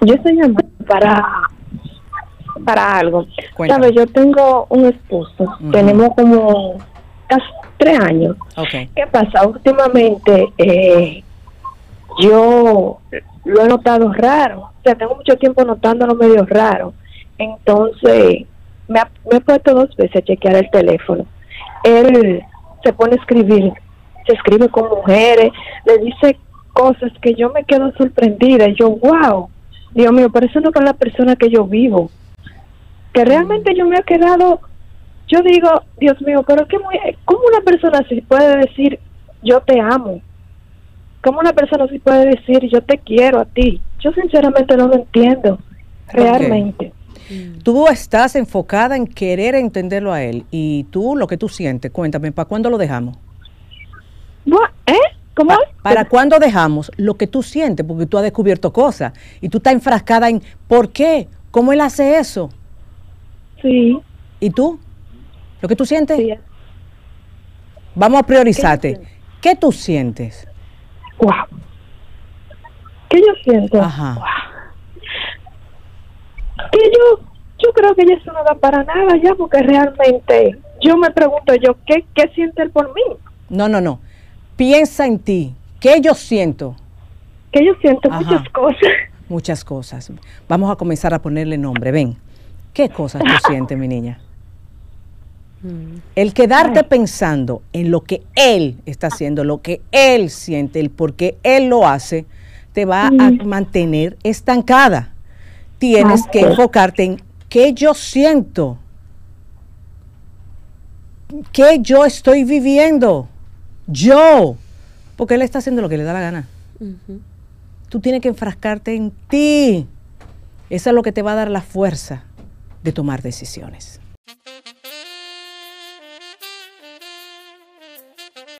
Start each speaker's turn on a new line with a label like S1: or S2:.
S1: Yo estoy llamando para para algo. ¿Sabes? Yo tengo un esposo. Tenemos como casi tres años.
S2: Ok.
S1: ¿Qué pasa? Últimamente eh, yo lo he notado raro. O sea, tengo mucho tiempo notándolo medio raro. Entonces, me, ha- me he puesto dos veces a chequear el teléfono. Él se pone a escribir, se escribe con mujeres, le dice cosas que yo me quedo sorprendida. Y yo, wow, Dios mío, pero eso no es la persona que yo vivo. Que realmente yo me he quedado yo digo, Dios mío, pero qué muy, ¿cómo una persona así puede decir yo te amo? ¿Cómo una persona así puede decir yo te quiero a ti? Yo sinceramente no lo entiendo, realmente.
S2: Tú estás enfocada en querer entenderlo a él y tú lo que tú sientes, cuéntame, ¿para cuándo lo dejamos?
S1: Bu-
S2: ¿Para cuándo dejamos lo que tú sientes? Porque tú has descubierto cosas y tú estás enfrascada en ¿por qué? ¿Cómo él hace eso?
S1: Sí,
S2: ¿Y tú? ¿Lo que tú sientes?
S1: sí.
S2: Vamos a priorizarte. ¿Qué tú sientes?
S1: Wow. ¿Qué yo siento?
S2: Ajá.
S1: Wow. Que yo, yo creo que eso no da para nada ya, porque realmente yo me pregunto yo, ¿qué, qué siente él por mí?
S2: No, no, no. Piensa en ti. ¿Qué yo siento?
S1: Que yo siento
S2: Ajá.
S1: muchas cosas.
S2: Muchas cosas. Vamos a comenzar a ponerle nombre. Ven. ¿Qué cosas tú sientes, mi niña? El quedarte pensando en lo que él está haciendo, lo que él siente, el por qué él lo hace, te va a
S1: Mm.
S2: mantener estancada. Tienes que
S1: Ok.
S2: enfocarte en qué yo siento, qué yo estoy viviendo, yo, porque él está haciendo lo que le da la gana. Tú tienes que enfrascarte en ti. Eso es lo que te va a dar la fuerza de tomar decisiones.